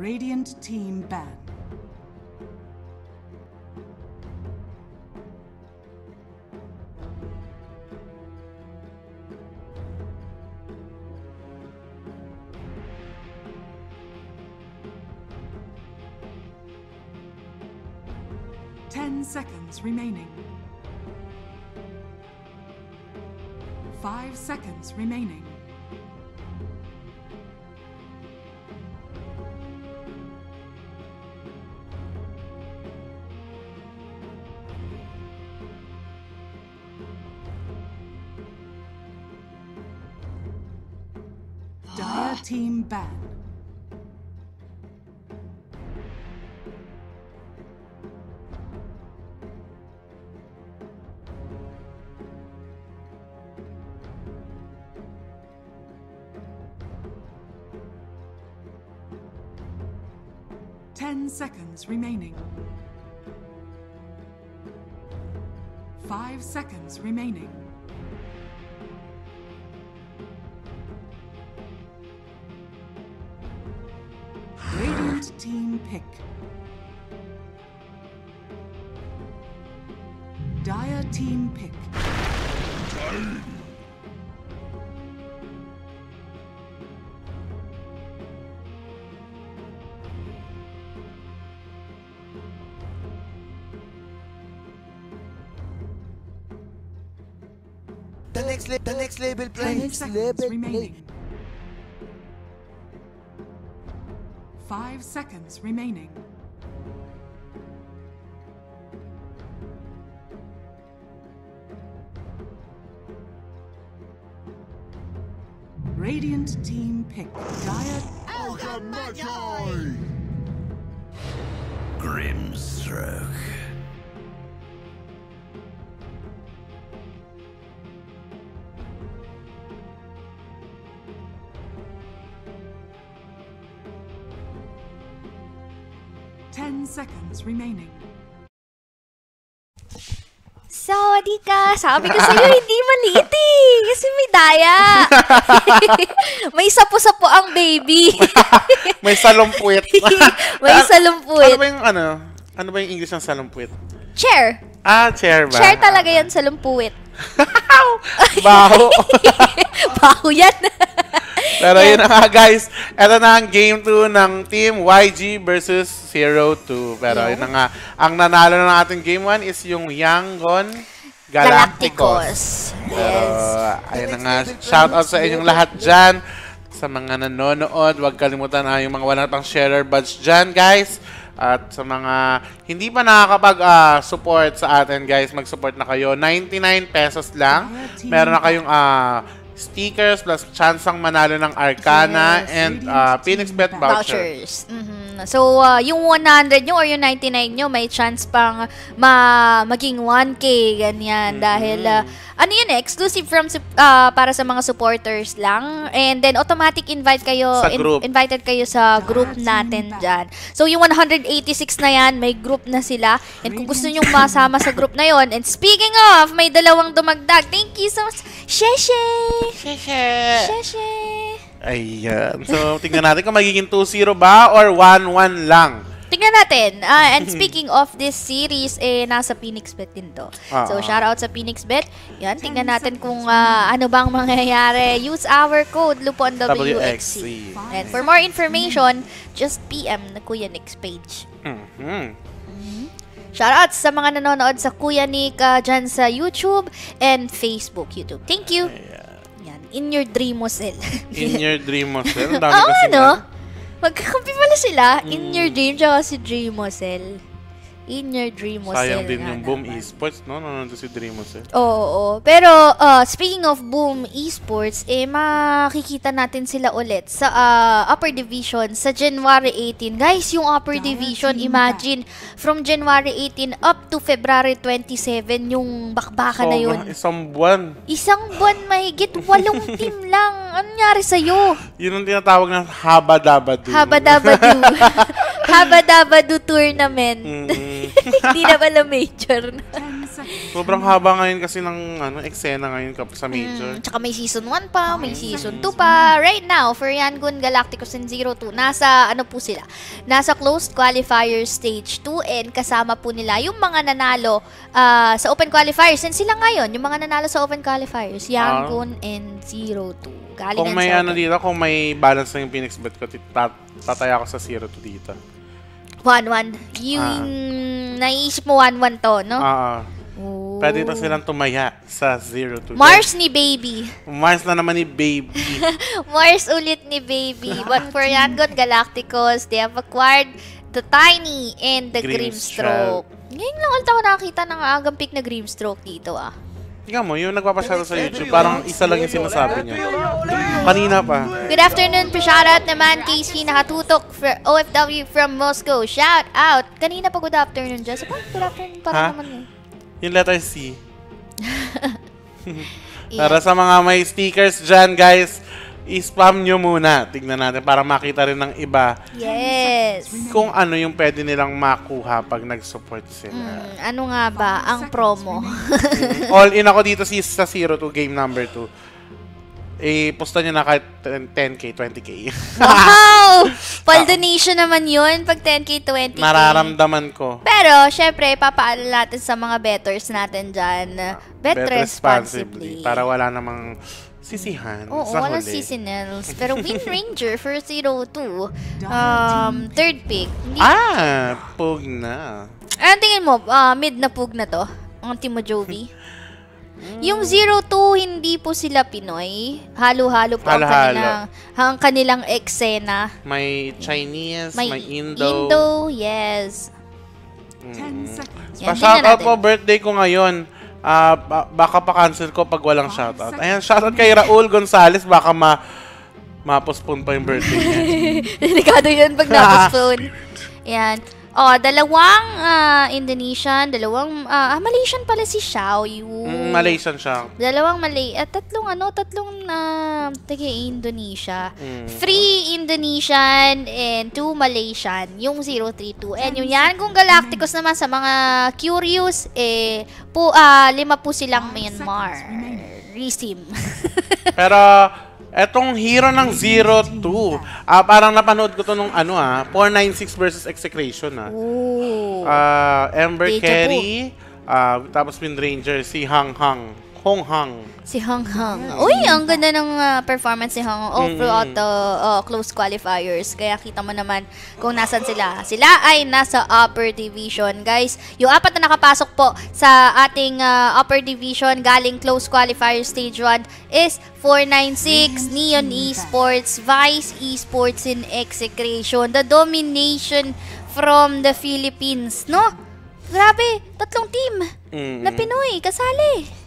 Radiant team ban. Ten seconds remaining. Five seconds remaining. Seconds remaining. Five seconds remaining. Radiant team pick. Dire team pick. The next, le- the next level play. Ten seconds remaining. Five seconds remaining. Radiant team pick. Dire Grimstroke. Seconds remaining. Sorry ka. Sabi ko sa'yo, hindi maliit eh. Kasi may daya. may sapo-sapo ang baby. May salumpuit. may Ano salumpuit. ba yung ano? Ano ba yung English ng salumpuit? Chair. Ah, chair ba? Chair talaga yan, salumpuit. Baho. Baho yan. Pero yun na nga guys, ito na ang game 2 ng team YG versus 02. Pero yun na nga, ang nanalo ng ating game 1 is yung Yangon Galacticos. Galacticos. Pero ayun na nga, shout out sa inyong lahat dyan. Sa mga nanonood, huwag kalimutan na yung mga wala pang sharer buds dyan guys. At sa mga hindi pa nakakapag-support sa atin guys, mag-support na kayo. 99 pesos lang. Meron na kayong ah, stickers plus chance ang manalo ng Arcana Yes, and Team Phoenix Bet voucher. Vouchers. Mhm. So, uh, yung 100 nyo or yung 99 nyo, may chance pang ma maging 1K, ganyan. Mm-hmm. Dahil, uh, ano yun eh, exclusive from uh, para sa mga supporters lang. And then, automatic invite kayo, Sa group. invited kayo sa group natin dyan. So, yung 186 na yan, may group na sila. And kung gusto nyo masama sa group na yon and speaking of, may dalawang dumagdag. Thank you so much. Sheshe! Sheshe! Ayan. So, tingnan natin kung magiging 2-0 ba or 1-1 lang. Tingnan natin. Ah, and speaking of this series, eh, nasa Phoenix Bet din to. Ah, so, ah. shout out sa Phoenix Bet. Yan, tingnan natin kung ah, ano bang mangyayari. Use our code, Lupon WXC. And for more information, just PM na Kuya Nick's page. Mhm. Shoutouts sa mga nanonood sa Kuya Nick ah, dyan sa YouTube and Facebook, YouTube. Thank you. Yan, in your dream mo cell. In your dream mo, sir. Ang dami Oo, kasi ano? yan. Magkakampi pala sila. In Mm. your dream, tsaka si Dreamosel. In your Dreamosel. Sayang din yung Boom naman. Esports, no? Nanonood si Dreamos, eh. Oo, oo. Pero, uh, speaking of Boom Esports, eh, makikita natin sila ulit sa uh, upper division sa January 18. Guys, yung upper division, imagine, from January 18 up to February 27, yung bakbaka na yun. Isang buwan. Isang buwan mahigit, walong team lang. Ano nangyari sa'yo? Yun ang tinatawag na haba-dabadu. Habadabadu. Habadabadu tournament. Hindi na pala major na. 10 seconds. Sobrang haba ngayon kasi ng ano, eksena ngayon kap- sa major. Mm, tsaka may season 1 pa, may season 2 pa. Right now, for Yangon Galacticos and Zero Two, nasa ano po sila? Nasa closed qualifier stage 2 and kasama po nila yung mga nanalo ah, sa open qualifiers. And sila ngayon, yung mga nanalo sa open qualifiers, Yangon and Zero Two. Galing Kung may ano dito, kung may balance na yung Phoenix bet ko, tataya ako sa 0 to dito. 1-1. Yung naiisip mo 1-1 to, no? Ah, ah. Oh. pwede pa silang tumaya sa 0 to Mars ni Baby. Mars na naman ni Baby. Mars ulit ni Baby. But for Yangon Galacticos, they have acquired the Tiny and the Grimstroke. Grimstroke. Ngayon lang ulit ako nakakita ng agang pick na Grimstroke dito ah. Tingnan mo, yung nagpapasyado sa YouTube, parang isa lang yung sinasabi niya. Kanina pa. Good afternoon, pa shoutout naman kay si nakatutok for OFW from Moscow. Shout out! Kanina pa good afternoon, Jessica. Good afternoon pa rin naman eh. Yung letter C. Para sa mga may stickers dyan, guys, i-spam nyo muna. Tignan natin para makita rin ng iba Yes. kung ano yung pwede nilang makuha pag nag-support sila. Hmm, ano nga ba ang promo? All in ako dito si sa 0 to game number 2. Eh, posta nyo na kahit 10- 10k, 20k. wow! Pal donation naman yun pag 10k, 20k. Nararamdaman ko. Pero, syempre, papaalala natin sa mga bettors natin dyan. Bet, responsibly. Para wala namang sisihan Oo, sa walang huli. seasonals. Pero Win Ranger for 02. Um, third pick. Hindi, Ah, pug na. Anong tingin mo? Ah, mid na pug na to? Ang team mo, Jovi? Yung 02, hindi po sila Pinoy. Halo-halo po ang Halo-halo. kanilang, ang kanilang eksena. May Chinese, may, May Indo. Indo, yes. 10 seconds. Yan, Pa-shoutout tingnan natin. po, birthday ko ngayon. Ah, ba- baka pa-cancel ko pag walang shoutout. Ayan, shoutout kay Raul Gonzales. Baka ma ma-postpone pa yung birthday niya. Delikado yun pag na-postpone. Yan. Oh, dalawang ah, Indonesian, dalawang ah, ah, Malaysian pala si Xiao Yu. Mm, Malaysian siya. Dalawang Malay, at tatlong ano, tatlong na taga Indonesia. Mm. Three Indonesian and two Malaysian, yung 032. And yung yan, kung Galacticos naman sa mga curious, eh, po, ah, lima po silang Myanmar. Resim. Pero, etong hero ng 02, ah parang napanood ko to nung ano ah, 496 versus Execration ah. Ooh. Ah, Ember Deja. Carey, ah, tapos Wind Ranger, si Hang Hang. Hong Hang. Si Hang Hang. Uy, ang ganda ng ah, performance ni Hang all Mm. throughout the ah, close qualifiers. Kaya kita mo naman kung nasan sila. Sila ay nasa upper division, guys. Yung apat na nakapasok po sa ating ah, upper division galing close qualifier stage 1 is 496, Neon Esports, Vice Esports in Execration. The domination from the Philippines, no? Grabe, tatlong team Mm. na Pinoy kasali.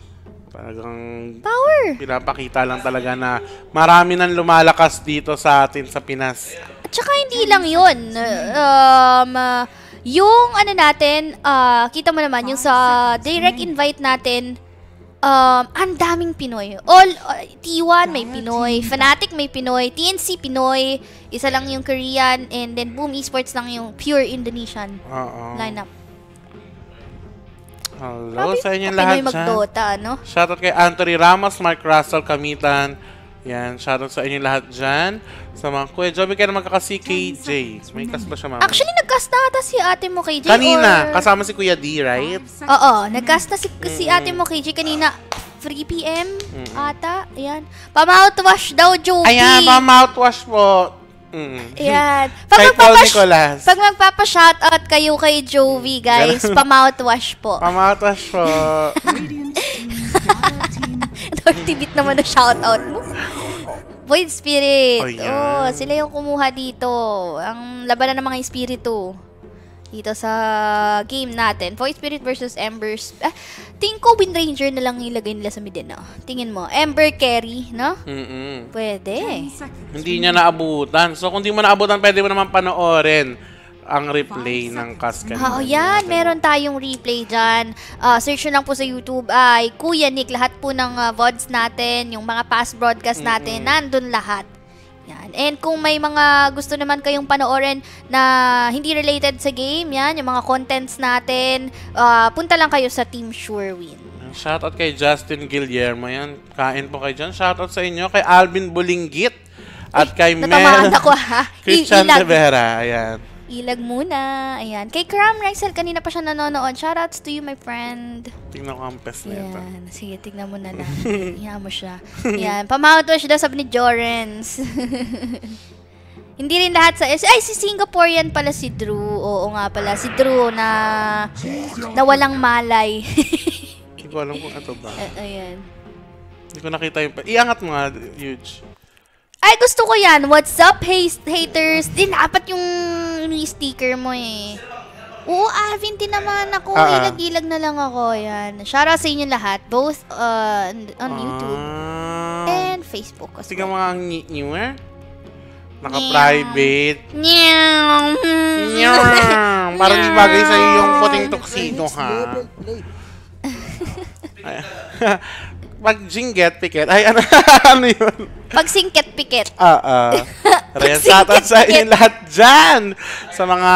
Talagang Power. pinapakita lang talaga na marami nang lumalakas dito sa atin sa Pinas. At saka hindi lang yun. Um, uh, yung ano natin, ah, kita mo naman, yung sa direct invite natin, um, ang daming Pinoy. All, uh, T1 may Pinoy, Fnatic may Pinoy, TNC Pinoy, isa lang yung Korean, and then Boom Esports lang yung pure Indonesian Oo. lineup. Hello sa inyong lahat dyan. magdota, ano? Shoutout kay Anthony Ramos, Mark Russell, Kamitan. Yan, shoutout sa inyong lahat dyan. Sa mga Kuya Joby, kayo naman kakasi KJ. May kas ba siya mama? Actually, nagcast na ata si ate mo Jay. Kanina, or- kasama si Kuya D, right? Oo, nagcast na si, si ate mo KJ kanina 3 p.m. ata. Ayan. Pa-mouthwash daw, Joby. Ayan, pa mouthwash po. Mm. Ayan. Kay Paul Nicolas. Pag magpapa-shoutout kayo kay Joey, guys, pa-mouthwash po. Pa mouthwash po. Nortibit naman na shoutout mo. Void Spirit. Oh, yan. Oh, sila yung kumuha dito. Ang labanan ng mga espiritu. Dito sa game natin. Void Spirit versus Embers. Ah, tingin ko Wind Ranger na lang ilagay nila sa mid, no? Tingin mo. Ember Carry, no? Mm-mm. Pwede. 10 seconds. Hindi niya naabutan. So, kung di mo naabutan, pwede mo naman panoorin ang replay ng kanina. Oo, yan. Meron tayong replay dyan. Ah, search nyo lang po sa YouTube ay Kuya Nick. Lahat po ng ah, VODs natin, yung mga past broadcast natin, nandun lahat. Yan. And kung may mga gusto naman kayong panoorin na hindi related sa game, yan, yung mga contents natin, ah, punta lang kayo sa Team Surewin. Shoutout kay Justin Guillermo yan. Kain po kayo dyan. Shoutout sa inyo kay Alvin Bulinggit. At kay Mel Natamaan ako ha. Christian. Rivera. Ayan. Ilag muna. Ayan. Kay Cram Rexel, kanina pa siya nanonood. Shoutouts to you, my friend. Tingnan ko ang pes na ito. Yan. Sige, tignan mo na lang. Iyan mo siya. Yan. Pamouthwash daw sabi ni Jorens. Hindi rin lahat sa... Ay, si Singaporean pala si Drew. Oo nga pala. Si Drew na... na walang malay. Hindi ko alam kung ito ba. Ayan. Hindi ko nakita yung... Iangat mo nga, huge. Ay, gusto ko yan. What's up, has- haters? Din, dapat yung sticker mo eh. Oo, Avin din naman ako. Ah, ah. Ilag-ilag na lang ako. Yan. Shoutout sa inyo lahat. Both uh, on YouTube Ah. and Facebook. as Tingnan well. nga ang ni- newer. Naka-private. Meow. Nyam! Parang di bagay sa'yo yung puting tuxedo, ha? Pag jinget, piket. Ay, ano, ano yun? Pag singket pikit. Ah, ah. Ryan, Sige, shoutout sa sige. inyo lahat dyan. Sa mga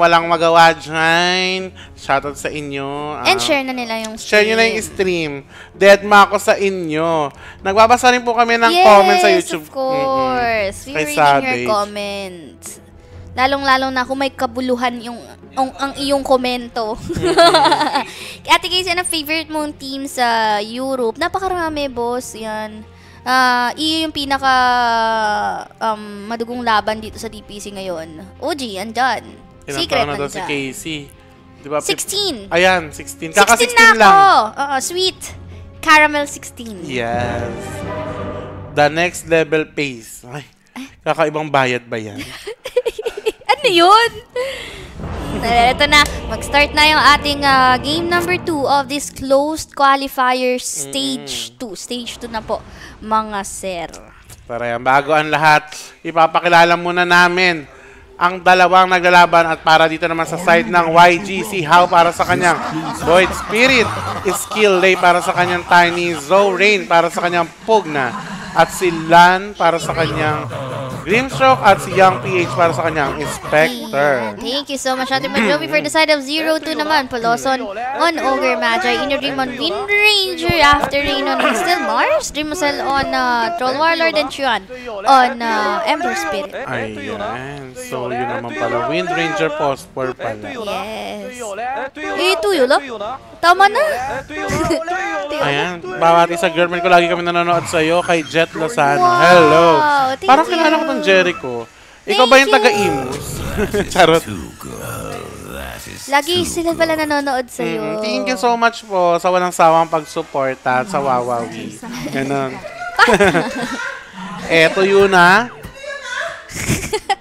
walang magawa dyan. Shoutout sa inyo. Ah, And share na nila yung Share nyo na yung stream. Dead ma ako sa inyo. Nagbabasa rin po kami ng yes, comments sa YouTube. of course. Mm-mm. We're Kay reading your comments. Lalong-lalo na kung may kabuluhan yung ang, ang iyong komento. Kaya Ate Casey, ano favorite mong team sa Europe? Napakarami, boss. Yan. Ah, iyo yung pinaka um, madugong laban dito sa DPC ngayon. OG, andyan. Ilang Secret, na daw si andyan. Casey. Di ba? Pip- 16. Ayan, 16. 16 Kaka 16 na lang. ako. Oo, sweet. Caramel 16. Yes. The next level pace. Ay, kakaibang bayad ba yan? Ano yun? Ito na, mag-start na yung ating ah, game number 2 of this closed qualifier stage 2. Stage 2 na po, mga sir. Para yan, bago ang lahat, ipapakilala muna namin ang dalawang naglalaban at para dito naman sa side ng YG, si How para sa kanyang Void Spirit, Skill Lay para sa kanyang Tiny, Zoe Rain para sa kanyang Pugna, at si Lan para sa kanyang Grimstroke at si Young PH para sa kanyang Inspector. Thank you so much, Ate Majobi. For the side of 0-2 naman, Poloson on Ogre Magi, Inner Dream on Wind Ranger, After Rain on Still Mars, Dreamcell on uh, Troll Warlord, and Chuan on uh, Ember Spirit. Ayan. So, yun naman pala. Wind Ranger Post 4 pala. Yes. Eh, tuyo lang. Tama na. Ayan. Bawati sa girlfriend ko. Lagi kami nanonood sa'yo. Kay Jet Lozano. Wow, Hello. thank Parang you. kilala ko ng Jericho. Ikaw ba yung taga-Imus? Charot. Lagi sila pala nanonood sa'yo. Mm, thank you so much po sa walang sawang pagsuporta sa Wawawi. Ganon. Eto yun na.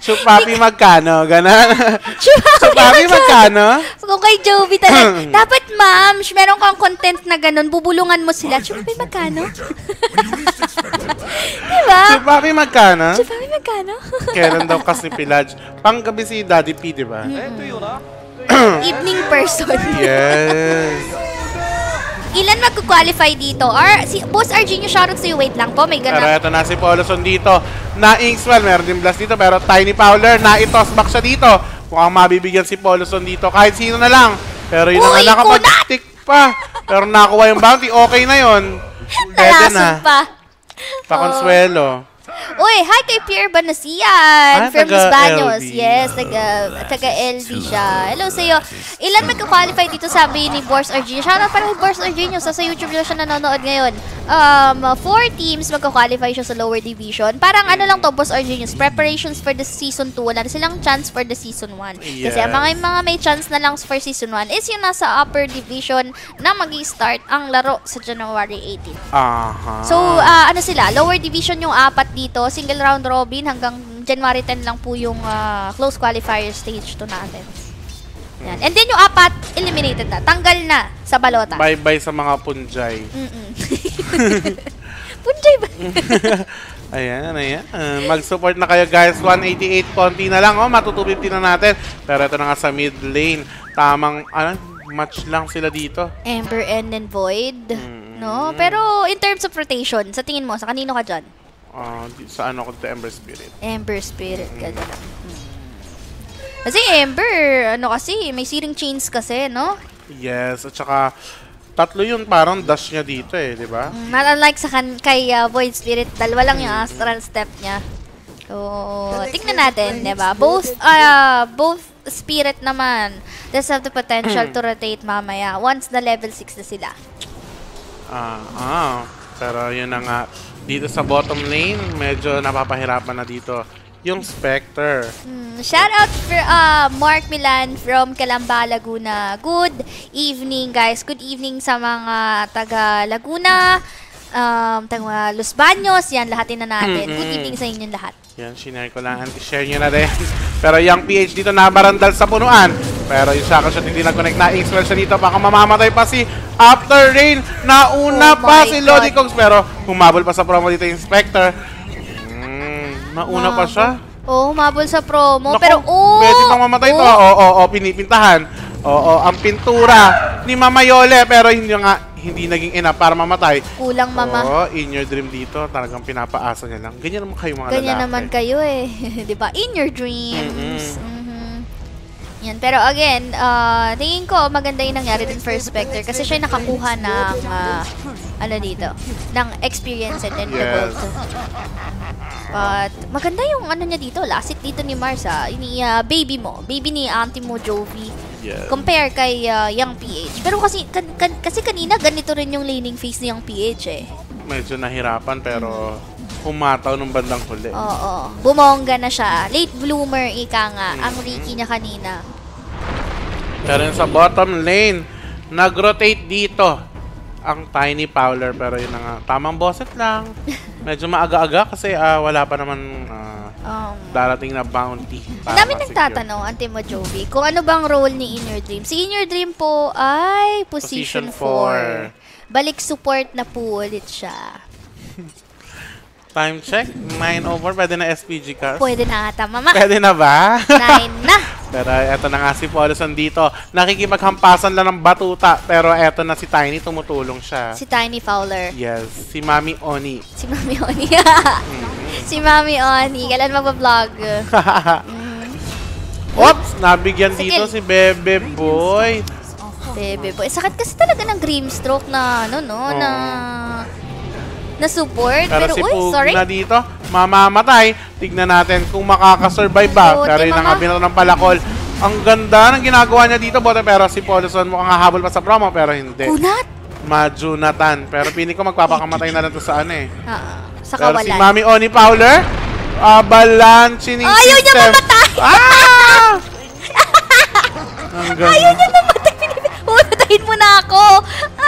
Chupapi magkano? Ganon. Chupapi magkano? Kung kay Jovi talaga, dapat ma'am, meron kang content na ganun, bubulungan mo sila. Chupapi magkano? diba? Chupapi magkano? Chupapi magkano? Kailan daw kasi Pilaj? Panggabi si Daddy P, di ba? Evening person. Yes. Ilan magkukwalify dito? Or, si Boss Arginio, shoutout sa'yo. Wait lang po, may Pero ganap. eto na si Paulson dito. Na Inkswell, meron din blast dito. Pero Tiny Fowler, na i-toss back siya dito. Mukhang mabibigyan si Paulson dito. Kahit sino na lang. Pero yun Uy, naman nakapag-tick pa. Pero nakuha yung bounty. Okay na yun. Pwede na. pa. Pakonsuelo. Uy, hi kay Pierre Banasian Ah, from Los Baños. LB. Yes, taga, taga LB siya. Hello sa'yo. Ilan magka-qualify dito sabi ni Boss Arginio? Shoutout pala kay Boss Arginio. Sa, sa YouTube lang siya nanonood ngayon. Um, four teams magka-qualify siya sa lower division. Parang ano lang to, Boss Arginio, preparations for the season 2. Wala na silang chance for the season 1. Kasi ang mga, Yes. mga may chance na lang for season 1 is yung nasa upper division na mag start ang laro sa January 18. Aha. So, ah, ano sila? Lower division yung apat dito. Single round robin hanggang January 10 lang po yung ah, close qualifier stage to natin. Yan. And then yung apat, eliminated na. Tanggal na sa balota. Bye-bye sa mga punjay. Mm-mm. Punjay ba? ayan, ayan. Uh, mag-support na kayo guys. 188 konti na lang. Oh, matu 250 na natin. Pero ito na nga sa mid lane. Tamang, ano, match lang sila dito. Ember and then Void. Mm. No? Pero in terms of rotation, sa tingin mo, sa kanino ka dyan? Ah, di- sa ano ko Ember Spirit. Ember Spirit ka lang. Hmm. Kasi Ember, ano kasi, may searing chains kasi, no? Yes, at saka tatlo yun parang dash niya dito eh, di ba? Mm, Not unlike sa kan kay uh, Void Spirit, dalawa lang yung astral step niya. So, tingnan natin, di ba? Both, uh, both spirit naman, does have the potential to rotate mamaya once na level 6 na sila. Ah, ah. Pero yun na nga. Dito sa bottom lane, medyo napapahirapan na dito yung Spectre. Hmm, shout out for uh, Mark Milan from Calamba, Laguna. Good evening, guys. Good evening sa mga taga Laguna, um, taga Los Baños. Yan, lahatin na natin. Good Mhm. evening sa inyong lahat. Yan, shinare ko lang. Anti-share nyo na rin. Pero yung PH dito nabarandal sa punuan. Pero yung Shackle Shot hindi nag-connect na X-Well siya dito. Baka mamamatay pa si After Rain. Nauna Oh pa si God. Lodi Cogs. Pero humabol pa sa promo dito yung Spectre. Mm, nauna pa siya. Oh, humabol sa promo. Naku, pero, oh! Pwede pang mamatay to. oh, Oo, oo, oo, pinipintahan. Oo, ang pintura ni Mama Yole. Pero hindi nga, hindi naging enough para mamatay. Kulang, mama. Oo, in your dream dito, talagang pinapaasa niya lang. Ganyan naman kayo mga Ganyan lalaki. naman kayo eh. 'Di ba? In your dreams. Mm-mm. Mhm. Yan. Pero again, uh, tingin ko maganda yung nangyari din for Spectre kasi siya nakakuha ng uh, ano dito, ng experience and then the Yes. gold. But maganda yung ano niya dito, last hit dito ni Mars ah, ni uh, baby mo, baby ni auntie mo Jovi. Yes. Compare kay uh, Young PH. Pero kasi kan, kan- kasi kanina ganito rin yung laning phase ni Young PH eh. Medyo nahirapan pero humataw nung bandang huli. Oo. Bumongga na siya. Late bloomer, ika nga. Ang Ricky niya kanina. Pero sa bottom lane, nag-rotate dito ang Tiny Powler pero yun na nga, tamang bosset lang. Medyo maaga-aga kasi ah, wala pa naman ah, Um, darating na bounty. ang dami nagtatanong, Ante mo Jovi, kung ano bang role ni In Your Dream. Si In Your Dream po ay Position position four. 4. Balik support na po ulit siya. Time check, 9 over, pwede na SPG cast. Pwede na ata, mama. Pwede na ba? Nine na. Pero eto na nga si Paulson dito. Nakikipaghampasan lang ng batuta. Pero eto na si Tiny, tumutulong siya. Si Tiny Fowler. Yes, si Mami Oni. Si Mami Oni. si Mami Oni. Kailan magbablog? Oops! Nabigyan Sige. dito si Bebe Boy. Bebe boy. Sakit kasi talaga ng Grimstroke na, ano, no, na, na support. Pero, Pero, si uy, sorry. na dito, mamamatay. Tignan natin kung makakasurvive ba. Oo, pero yun binato ng palakol. Ang ganda ng ginagawa niya dito, bote. Pero si Paulson mukhang hahabol pa sa promo, pero hindi. Kunat. Majunatan. Pero pili ko magpapakamatay na lang to sa ano eh. Ah, sa Pero si kawalan. Mami Oni Fowler, avalanche ng Ayaw niya mamatay! Ah! Ang. Ayaw niya namatay. Huwag natayin mo na ako.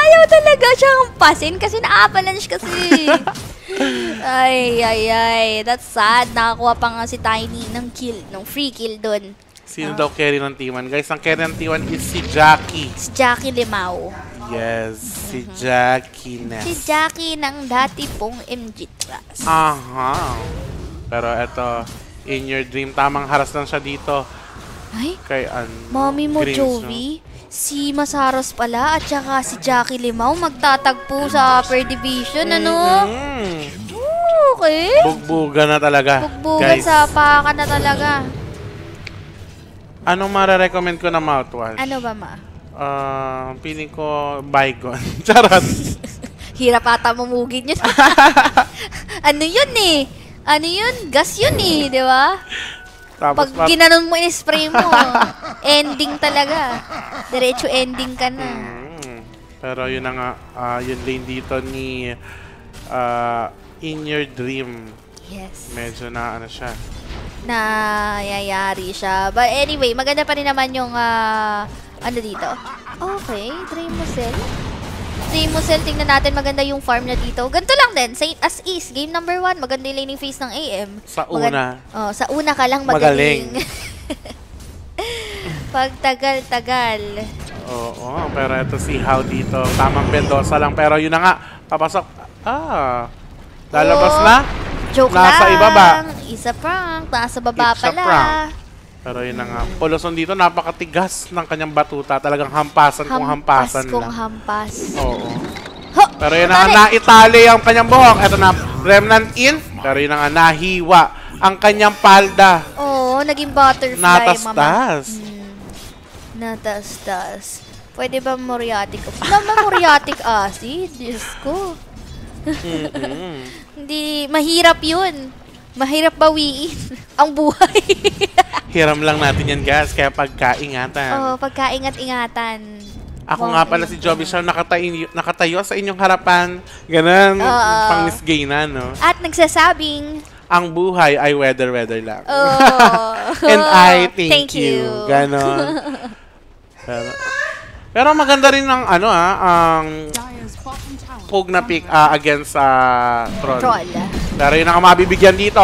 Ayaw talaga siyang pasin kasi na-avalanche kasi. ay, ay, ay. That's sad. Nakakuha pa nga si Tiny ng kill, ng free kill dun. Sino daw carry ng T1? Guys, ang carry ng T1 is si Jackie. Si Jackie Limao. Yes, si Jackie Ness. Si Jackie ng dati pong MG Trust. Aha. Pero eto, in your dream, tamang haras lang siya dito. Ay, Kay an Mami mo, Greens, Jovi, si Masaros pala at saka si Jackie Limao magtatagpo sa upper division, no? ano? Mm. Okay. Bugbuga na talaga. Bugbugan Guys, sa paka na talaga. anong mare-recommend ko na mouthwash? Ano ba, ma? Ah, feeling ko bygone. Charot. Hirap ata mamugin yun. ano yun eh? Ano yun? Gas yun eh, di ba? Tapos Pag pa- ginanon mo, in-spray mo, ending talaga. Diretso ending ka na. Mm. Pero yun na nga, ah, yun lane dito ni ah, In Your Dream. Yes. Medyo na ano siya. Nayayari siya. But anyway, maganda pa rin naman yung, ah, ano dito. Okay, Dreamocell. Dreamocell, tingnan natin, maganda yung farm niya dito. Ganito lang din, same as is. Game number one, maganda yung laning phase ng AM. Sa Magan- una. oh, sa una ka lang Magaling. magaling. Pag tagal-tagal. Oo, pero ito si How dito. Tamang Mendoza lang. Pero yun na nga, papasok. Ah, lalabas Oh. na. Joke Nasa lang. ibaba. Isa prank. Nasa baba It's pala. prank. Pero yun na nga, Poloson dito, napakatigas ng kanyang batuta. Talagang hampasan kung Hampas hampasan kung lang. hampas. Oo. Ho! Pero yun na nga, na-itali ang kanyang buhok. Ito na, Remnant in, Pero yun na nga, nahiwa ang kanyang palda. Oo, naging butterfly, mama. Natastas. Natastas. Pwede ba moriatic? Mama, moriatic acid? Diyos ko. Hindi, mahirap yun. Mahirap bawiin ang buhay. Hiram lang natin yan, guys. Kaya pagkaingatan. Oo, pagkaingat-ingatan. Ako nga pala si Joby Shaw, nakatayo, nakatayo sa inyong harapan. Ganun, Oo. pang Miss Gay na, no? At nagsasabing, Ang buhay ay weather-weather lang. oh, And I thank, thank you. you. Ganon. pero, pero maganda rin ang ano ah, ang tower. Pug na pick ah, against sa Troll. troll. Pero yun ang mabibigyan dito.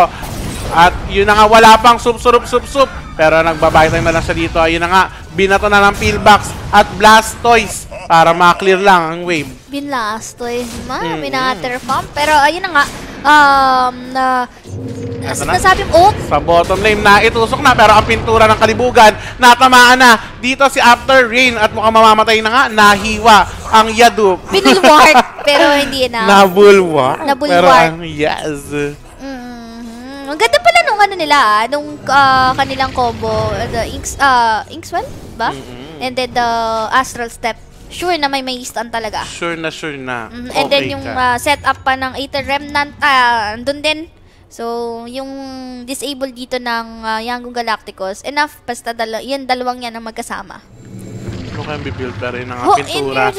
At yun na nga, wala pang sup-surup-sup-sup. Pero nagbabay time na lang siya dito. Yun na nga, binato na ng pillbox at Blastoise para ma-clear lang ang wave. Binlastoy. Ma, Mm-mm. minater pump. Pero ayun na nga, um, na, Eto na. nasabi mo, oh, Sa bottom lane na itusok na pero ang pintura ng kalibugan natamaan na. Dito si After Rain at mukhang mamamatay na nga. Nahiwa ang Yadup. binulwark. pero hindi na. Nabulwar. Nabulwar. Pero ang yes. Mhm. Ang ganda pala nung ano nila, ah, nung ah, kanilang combo, uh, the Inks, uh, Inkswell ba? Mm-mm. And then the Astral Step. Sure na may may stun talaga. Sure na sure na. Mhm. And then yung ka. uh, setup pa ng Aether Remnant, ah, andun din. So, yung disable dito ng uh, Yangon Galacticos, enough, basta dala, yan, dalawang yan ang magkasama. Ano kayang bibuild pero yun ang Oh, in pintura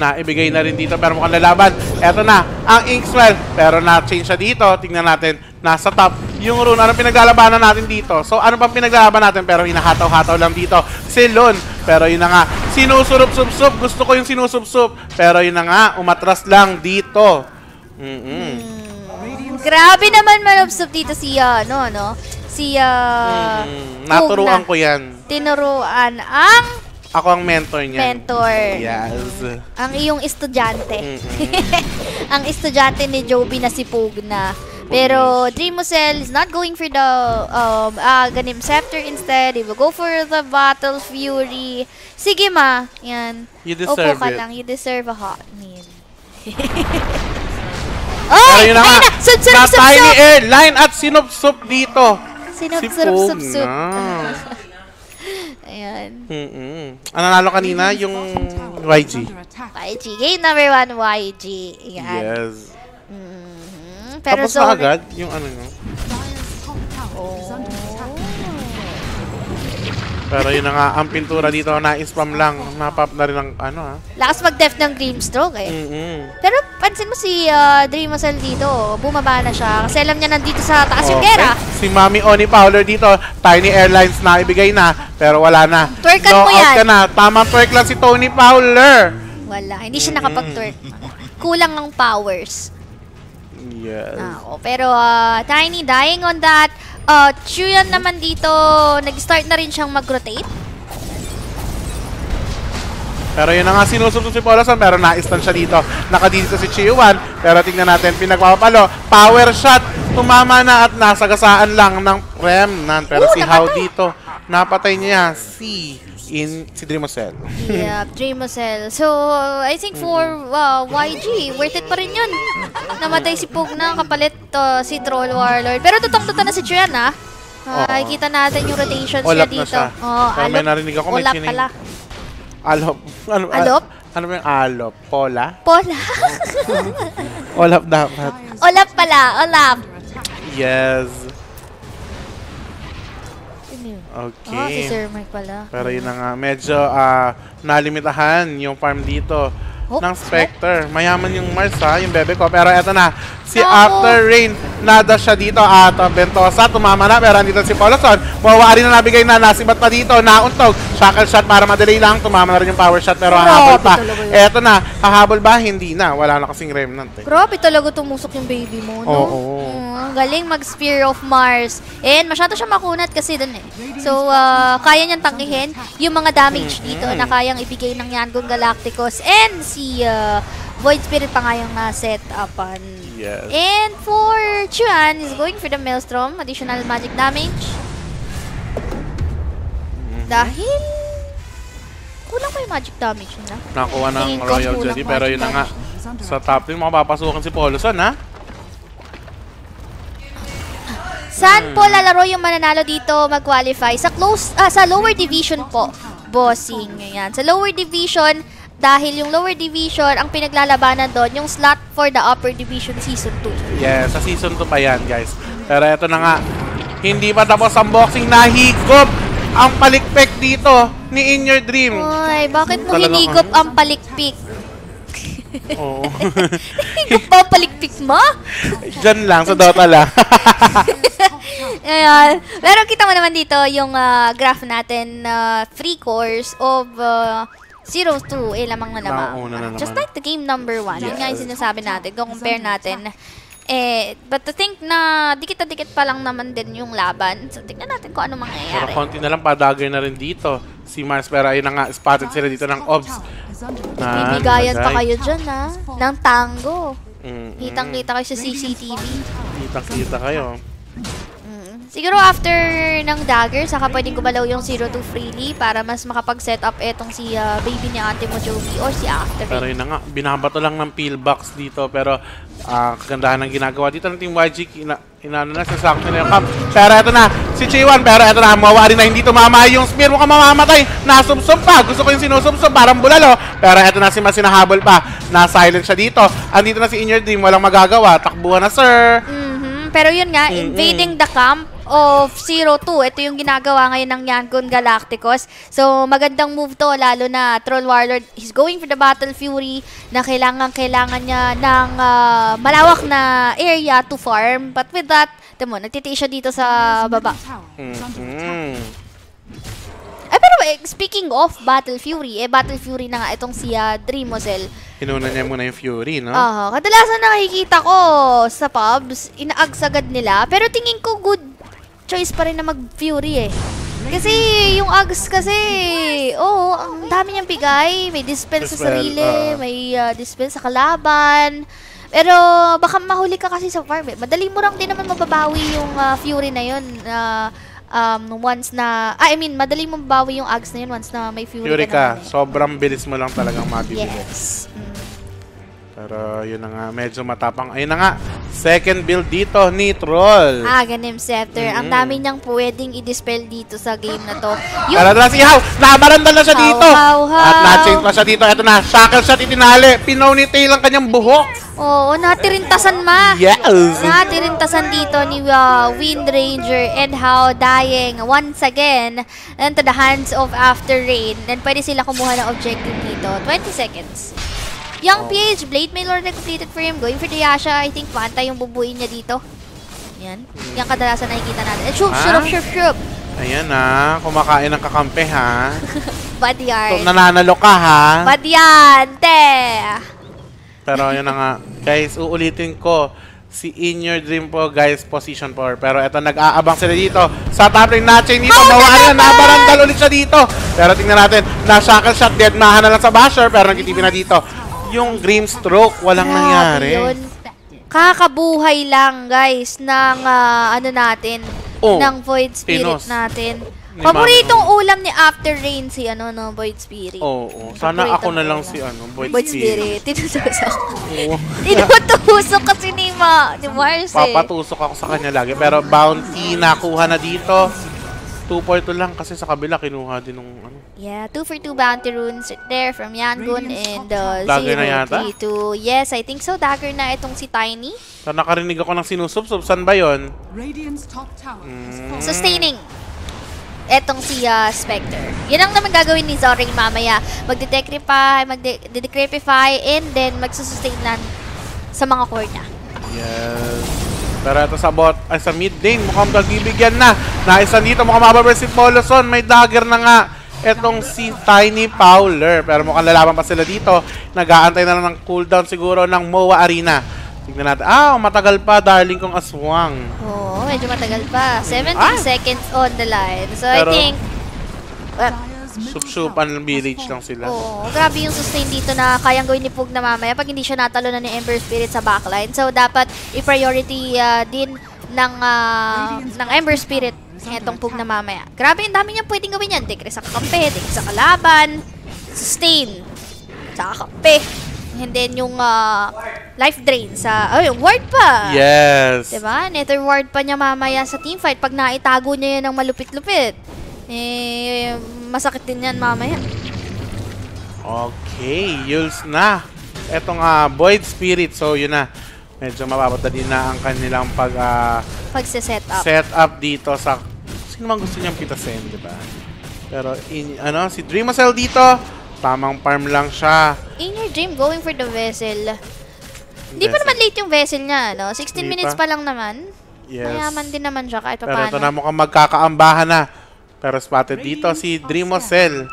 na ibigay na rin dito pero mukhang lalaban. Eto na, ang Inkswell. Pero na-change siya dito. Tingnan natin, nasa top. Yung rune, anong pinaglalabanan natin dito? So, ano pang pinaglalaban natin pero hinahataw-hataw lang dito? Si Lon. Pero yun na nga, sinusurup-sup-sup. Gusto ko yung sinusup-sup. Pero yun na nga, umatras lang dito. Mm-mm. Grabe naman manubsob dito si, uh, no, no? Si, uh, Mm, naturuan ko yan. Tinuruan ang Ako ang mentor niya. mentor. Yes. Ang iyong estudyante. Mm-mm. ang estudyante ni Joby na si Pugna. Pero Dreamosel is not going for the um, uh, Ganim Scepter instead. He will go for the Battle Fury. Sige ma. Yan. You deserve ka it. lang. You deserve a hot meal. Na nga, Ayun na! Sub, na sub, Tiny sub! Airline at sinup-sup dito. Si sup, sup, Pugna. sup. Ayan. Mm-mm. Ang nanalo kanina, yung YG. YG. Game number one, YG. Ayan. Yes. Mhm. Pero Tapos so, na agad, yung ano nyo. Dyer's Pero yun na nga, ang pintura dito, na-spam lang. Napap na rin ang ano ha. lakas mag-def ng Dreamstroke eh. Mm-mm. Pero pansin mo si uh, Dreamosel dito, bumaba na siya. Kasi alam niya nandito sa taas yung Okay. gera. Si Mami Oni Fowler dito, Tiny Airlines na ibigay na, pero wala na. Twerkan No mo out yan. ka na. Tamang twerk lang si Tony Fowler. Wala, hindi siya nakapag-twerk. Kulang ng powers. Yes. Ah, oo. pero uh, Tiny dying on that. Uh, Chuyan naman dito, nag-start na rin siyang mag-rotate. Pero yun na nga sinusunod si Polosan pero na-stun siya dito. Nakadito si Chiwan pero tingnan natin pinagpapalo. Power shot. Tumama na at nasagasaan lang ng Remnant. Pero Oo, si How dito, napatay niya si in si Dreamosel. Yeah, Dreamosel. So, I think for uh, YG, worth it pa rin yun. Namatay si Pugna, kapalit uh, si Troll Warlord. Pero tutong-tuto na si Chuyan, ha? Oo. Uh, kita natin yung rotations niya na dito. siya. Oh, Pero may narinig ako, may Olap sining- pala. Alop. Ano, Alop? Ano ba yung alop? Pola? Pola. Olap dapat. Olap pala, Olap. under Yes. Oh, si Okay. Sir Mike pala. Pero yun na nga, medyo ah, nalimitahan yung farm dito Oh, ng Spectre. Mayaman yung Mars ha, yung bebe ko. Pero eto na, si Ako. After Rain, nada siya dito at uh, Ventosa, tumama na. Pero andito si Poloson, mawawari na nabigay na, nasibat pa dito, nauntog. Shackle shot para madelay lang, tumama na rin yung power shot pero Grabe hahabol pa. Eto na, hahabol ba? Hindi na, wala na kasing remnant eh. Grabe talaga tumusok yung baby mo, no? Oo. Mm, ang galing mag-Spear of Mars. And masyado siya makunat kasi dun eh. So, ah, kaya niyang tanggihin yung mga damage dito na kayang ibigay ng Yangon Galacticos. And si ah, Void Spirit pa nga yung na-set upan. Yes. And for Chuan, is going for the Maelstrom. Additional magic damage. Dahil... Kulang pa yung magic damage nila. Nakuha ng Royal Jelly pero yun na nga. Sa top lane, makapapasukan si Poloson ha. Saan po lalaro yung mananalo dito mag-qualify? Sa close ah, sa lower division po. Bossing. Ayan. Sa lower division, dahil yung lower division, ang pinaglalabanan doon, yung slot for the upper division season 2. Yes, sa season 2 pa yan, guys. Pero eto na nga, hindi pa tapos ang boxing. Nahigop ang palikpek dito ni In Your Dream. Ay, bakit mo Talagang hinigop ano? ang palikpik? Oo. Hinigop ba ang palikpik mo? Diyan lang, sa Dota lang. Ayan. Pero kita mo naman dito yung ah, graph natin na free course of uh, 0-2. Eh, lamang na lamang. Nauna na Just naman. like the game number 1. Yun nga yung sinasabi natin. Kung compare natin. Eh, but to think na dikit-dikit pa lang naman din yung laban. So, tignan natin kung ano Pero mangyayari. konti na lang, padagay na rin dito. Si Mars, pero ayun na nga, spotted sila dito ng Obs. Na, Bibigayan pa kayo dyan, ha? Ng tango. Mm, Kitang-kita kayo sa CCTV. Kitang-kita kayo. Mm. Siguro after ng dagger, saka pwedeng gumalaw yung 0-2 freely para mas makapag-set up etong si ah, baby ni Ate Mojovi or si After. Pero yun na nga, binabato lang ng pillbox dito. Pero ah, kagandahan ng ginagawa dito ng Team YG, ina, inaano na, sasakot nila yung cup. Pero eto na, si Chiwan, pero eto na, mawari na hindi tumama yung spear. Mukhang mamamatay, nasubsob pa. Gusto ko yung sinusubsob, parang bulalo. Pero eto na si Mas sinahabol pa. Na-silent siya dito. Andito na si In Your Dream, walang magagawa. Takbuhan na, sir. Mhm. Pero yun nga, invading the camp of 0-2. Ito yung ginagawa ngayon ng Yangon Galacticos. So, magandang move to, lalo na Troll Warlord. He's going for the Battle Fury na kailangan-kailangan niya ng ah, malawak na area to farm. But with that, tamo, nagtitiis siya dito sa baba. is. Mm. Eh, pero eh, speaking of Battle Fury, eh, Battle Fury na nga itong si ah, Dreamosel. Inuna niya muna yung Fury, no? Ah, kadalasan nakikita ko sa pubs, inaagsagad nila. Pero tingin ko good choice pa rin na mag-Fury eh. Kasi yung Ags kasi, oo, ang dami niyang bigay. May dispense sa sarili, ah. may ah, dispense sa kalaban. Pero baka mahuli ka kasi sa farm eh. Madali mo lang din naman mababawi yung ah, Fury na yun. ah, um, once na, ah, I mean, madali mo mababawi yung Ags na yun once na may Fury, Fury ka, ka, eh. sobrang bilis mo lang talagang mabibili. Yes. Mm. Pero yun na nga, medyo matapang. Ayun na nga, second build dito ni Troll. Ah, ganim Scepter. Ang Mm. dami niyang pwedeng i-dispel dito sa game na to. Yung Tara na si How! Nabarandal na siya How, dito! how, how. At na-change pa siya dito. Ito na, shackle shot itinali. Pinaw-tail ang kanyang buhok. Oo, natirintasan ma. Yes! Natirintasan dito ni uh, Wind Ranger and How dying once again into the hands of After Rain. And pwede sila kumuha ng objective dito. 20 seconds. Young Oh. PH, Blade Mail already completed for him. Going for the Yasha. I think Panta yung bubuin niya dito. Yan. Yan kadalasan nakikita natin. And shoop, Ah? shoop, shoop, shoop. Ayan na, kumakain ng kakampi ha. Bad So, yard. nananalo ka ha. Badyante! Pero yun na nga, guys, uulitin ko. Si In Your Dream po, guys, position 4. Pero eto, nag-aabang sila dito. Sa top lane natin dito, Oh, na, nabarandal ulit siya dito. Pero tingnan natin, na-shackle shot, dead mahan na lang sa basher, pero nagtitipi na dito. Yung Grim Stroke, walang Grabe nangyari. yun. Kakabuhay lang, guys, ng ah, ano natin, Oh, ng Void Spirit Pinos. natin. Paboritong ulam ni After Rain si ano no Void Spirit. Oo, oo. sana Paborito ako na lang ulam. si ano, Void, Void Spirit. Spirit. Tinutusok. Oo. Tinutusok kasi ni Ma, ni Mars eh. Papatusok ako sa kanya lagi. Pero bounty nakuha na dito. 2 for 2 lang kasi sa kabila kinuha din nung ano. Yeah, 2 for 2 bounty runes there from Yangon and uh, Dagger na yata? 032. Yes, I think so. Dagger na itong si Tiny. So nakarinig ako ng sinusubsub. Saan ba yun? Radiant's top tower falling. Sustaining. Etong si uh, Spectre. Yan ang naman gagawin ni Zorin mamaya. Magde-decrepify, magde-decrepify, and then magsusustain lang sa mga core niya. Yes. Pero ito sa bot, ay sa mid lane, mukhang magbibigyan na. Naisan dito, mukhang mababar si Poloson. May dagger na nga. Etong si Tiny Fowler. Pero mukhang lalaban pa sila dito. Nag-aantay na lang ng cooldown siguro ng MOA Arena. Tignan natin. Ah, matagal pa, darling kong aswang. Oo, medyo matagal pa. 17 Ah! seconds on the line. So, I Pero- think... Well, Ng village lang sila. Oo, grabe yung sustain dito na kayang gawin ni Pug na mamaya pag hindi siya natalo na ni Ember Spirit sa backline. So, dapat i-priority ah, din ng, ah, ng Ember Spirit itong Pug na mamaya. Grabe, ang dami niya pwedeng gawin yan. Dekre sa kakampi, dekre sa kalaban, sustain, sa kakampi. And then yung ah, life drain sa... Oh, yung ward pa. Yes. Diba? Nether ward pa niya mamaya sa teamfight pag naitago niya yan ng malupit-lupit. Eh, masakit din yan mamaya. Okay, Yules na. Ito nga, Void Spirit. So, yun na. Medyo mapapadali na ang kanilang pag ah, Pagse-set up. set up dito sa... Sino man gusto niyang pitasin, di ba? Pero, in, ano, si Dreamacell dito, tamang farm lang siya. In your dream, going for the vessel. Hindi pa naman late yung vessel niya, no? 16 Hindi minutes pa. pa lang naman. Yes. Mayaman din naman siya kahit Pero ito na paano. mukhang magkakaambahan na. Pero spotted dito si Dreamocell.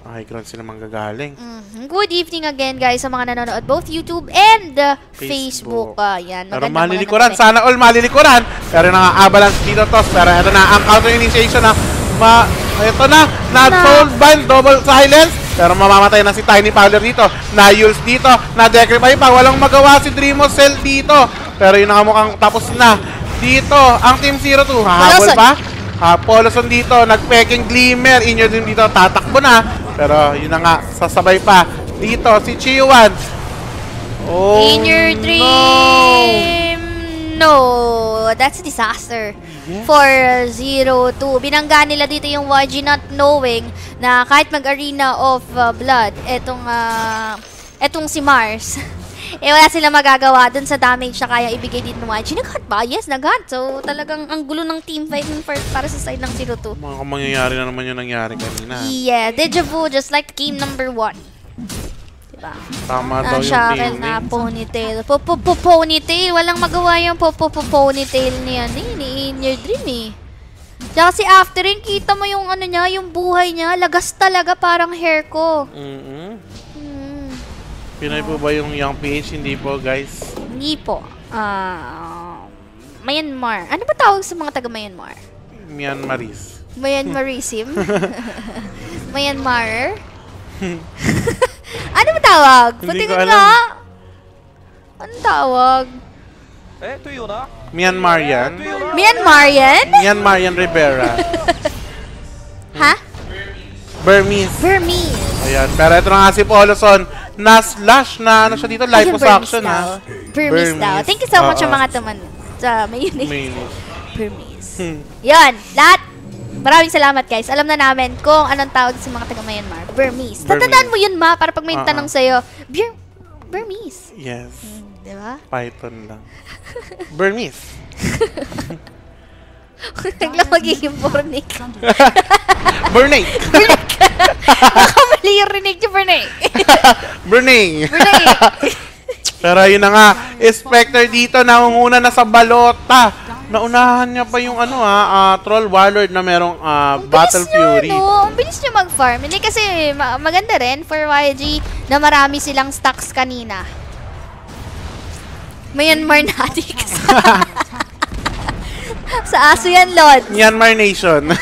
Okay, ground sila manggagaling. Mhm. Good evening again guys sa mga nanonood both YouTube and uh, Facebook. Facebook. Ah, yan. Pero malilikuran. Sana all malilikuran. Pero naka-avalanche dito, Tos. Pero ito na, ang counter initiation na. Ma ito na, na Na. soul bind, double silence. Pero mamamatay na si Tiny Powder dito. Na Yules dito. Na Decrepify pa. Walang magawa si Dreamocell dito. Pero yun na nga mukhang tapos na. Dito, ang Team Zero 2. Hahabol pa. Ah, Poloson dito, nagpeking glimmer, inyo din dito, tatakbo na. Pero yun na nga, sasabay pa. Dito, si Chiwan. Oh, In your no. dream, no. That's a disaster. For uh, 0-2. Binangga nila dito yung YG not knowing na kahit mag-arena of uh, blood, etong, uh, etong si Mars, eh wala sila magagawa dun sa damage na kaya ibigay dito ng YG. Nag-hunt ba? Yes, nag-hunt. So talagang ang gulo ng team fight ng first para sa side ng 0-2. Mga mangyayari na naman yung nangyari kanina. Yeah, deja vu just like game number 1. Diba? Tama daw yung team na ponytail. Po po po ponytail. Walang magawa yung po po po ponytail niya. Ni in your dream eh. Tsaka si Afterin, kita mo yung ano niya, yung buhay niya. Lagas talaga parang hair ko. Mm-mm. Hmm. Pinay po ba yung Young PH? Hindi po, guys. Hindi po. Uh, Myanmar. Ano ba tawag sa mga taga-Myanmar? Myanmaris. Myanmarisim? Myanmar? ano ba tawag? Buti ko nga. Ah, Anong tawag? Eh, tuyo na. Myanmar yan. Myanmarian. Eh, Myanmarian? Myanmarian Rivera. ha? Burmese. Burmese. Ayan. Pero ito na nga si Poloson. Na-slash na ano siya dito. Action, daw. ha? Burmese daw. Thank you so much sa Oo. mga tuman sa mayonnaise. Burmese. Hmm. Yan, lahat. Maraming salamat guys. Alam na namin kung anong tawag sa mga taga Myanmar. Burmese. Burmese. Tatandaan mo yun ma para pag may Oo. tanong sa'yo. Bur Burmese. Yes. Di ba? Python lang. Burmese. Biglang magiging burnik. Burning. Baka mali yung rinig niyo, burnik. Burning. burnik. Pero yun na nga, Spectre dito nangunguna na sa balota. Naunahan niya pa yung ano ha, ah, Troll Warlord na merong ah, Ang Battle Fury. no? Ang bilis nyo mag-farm. Hindi kasi ma- maganda rin for YG na marami silang stocks kanina. Myanmar Natics. Sa aso yan, Lord. Myanmar Nation.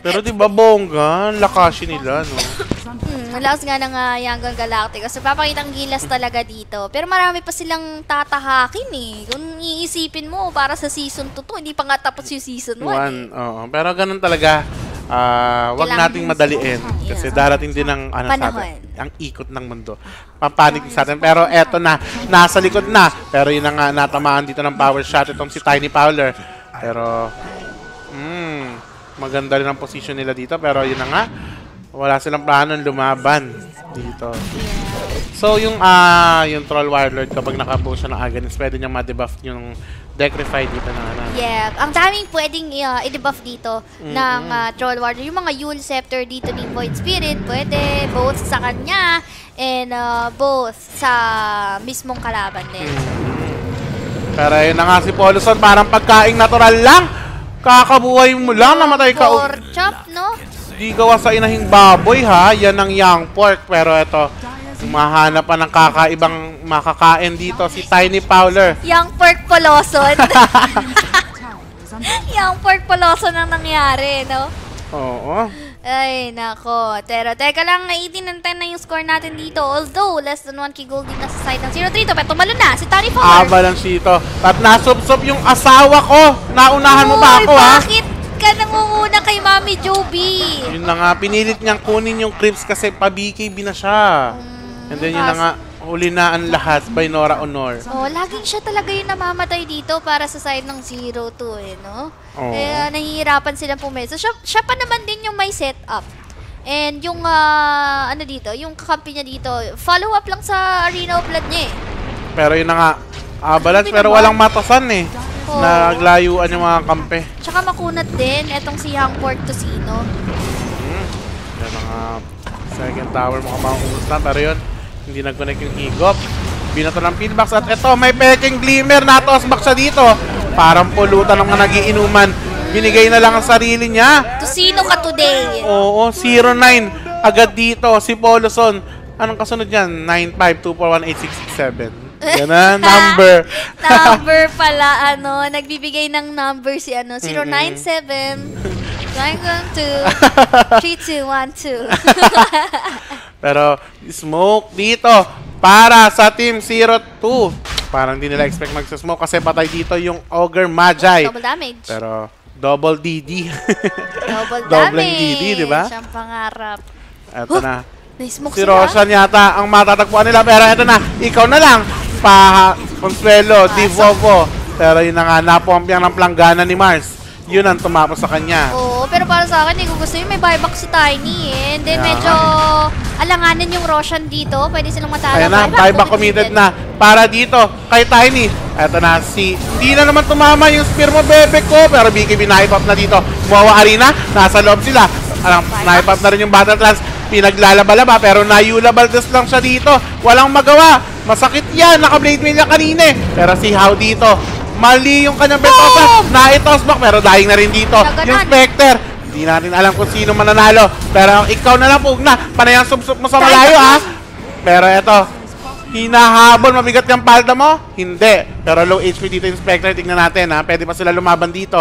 Pero di ba bongga, Ang lakashi nila, no? Hmm, ang lakas nga ng uh, Yangon Galacticos. So, papakitang gilas talaga dito. Pero marami pa silang tatahakin eh. Kung iisipin mo, para sa season 2 to, hindi pa nga tapos yung season 1 eh. Oo. Pero ganun talaga, ah, wag Kailangan nating madaliin. Kasi darating din ang, ano sa atin, ang ikot ng mundo. Papanik sa atin. Pero eto na, nasa likod na. Pero yun na nga, natamaan dito ng power shot itong si Tiny Powler. Pero, mm, maganda rin ang position nila dito. Pero yun na nga, wala silang plano lumaban dito. So, yung ah yung Troll Warlord, kapag nakabuo siya ng Aghanis, pwede niya ma-debuff yung Decrefy dito ng ano. Yeah, ang daming pwedeng uh, i-debuff dito ng uh, Troll Warrior. Yung mga Yule Scepter dito ni Void Spirit, pwede both sa kanya and uh, both sa mismong kalaban din. Pero yun na nga si Poloson, parang pagkaing natural lang. Kakabuhay mo lang, namatay ka. Pork chop, no? Di gawa sa inahing baboy ha, yan ang young pork. Pero ito, mahanap pa ng kakaibang makakain dito si Tiny Powler. Yung pork poloson. Yung pork poloson ang nangyari, no? Oo. Ay, nako. Pero teka lang, 18 and 10 na yung score natin dito. Although, less than 1 key gold din nasa side ng 0-3 to. Pero tumalo na, si Tony Power. Avalanche dito. At nasubsob yung asawa ko. Naunahan mo ba Uy, ako ha? bakit? ka nangunguna kay Mami Joby. Yun na nga, pinilit niyang kunin yung creeps kasi pa-BKB na siya. And then yun na nga, huli na ang lahat by Nora Honor. Oh, laging siya talaga yung namamatay dito para sa side ng 0-2 eh, no? Oo. Kaya nahihirapan silang pumeso. Siya, siya pa naman din yung may setup. And yung, ah, ano dito, yung kakampi niya dito, follow up lang sa Arena of Blood niya eh. Pero yun na nga, avalanche Hindi pero walang matasan eh. Oo. Naglayuan yung mga kampe. Tsaka makunat din, etong si Hangport Tosino. Hmm. Yan ang ah, second tower mukhang maungus na pero yun, hindi nag-connect yung higop. Binato ng pillbox at eto, may peking glimmer na back siya dito. Parang pulutan ng mga nagiinuman. Binigay na lang ang sarili niya. Tosino ka today! Oo, 09 agad dito si Poloson. Anong kasunod niyan? 952418667. Yan na, number. number pala, ano, nagbibigay ng number si ano, 097 912 3212. Pero smoke dito para sa Team 02. Parang hindi nila expect magsasmoke kasi patay dito yung Ogre Magi. Double damage. Pero double DD. Double damage. DD, di ba? Siyang pangarap. Eto na. Na-smoke Si sila. Roshan yata ang matatagpuan nila. Pero eto na, ikaw na lang. Pa Consuelo, Divovo. Pero yun na nga, napuampiang ng planggana ni Mars. Yun ang tumapos sa kanya. Oo, pero para sa akin, ko gusto yung may buyback si Tiny eh. And then Kaya medyo alanganin yung Roshan dito. Pwede silang matalo. Ayan na, buyback committed na. Para dito, kay Tiny. Eto na, si... Di na naman tumama yung spear mo, bebe ko. Pero BKB na up na dito. Muawa Arena, nasa loob sila. Alam, na up na rin yung Battle Trans. Pinaglalaba-laba, pero nayula Valdez lang siya dito. Walang magawa. Masakit yan. Naka-blade mail niya kanina eh. Pero si How dito, mali yung kanyang Betosa. Na-toss back, pero dying na rin dito. Yung Spectre. Hindi natin alam kung sino mananalo. Pero ikaw na lang, Pugna. Panay ang subsup mo sa malayo, ha? Pero eto, hinahabol, mabigat yung palda mo? Hindi. Pero low HP dito yung Spectre. Tingnan natin, ha? Pwede pa sila lumaban dito.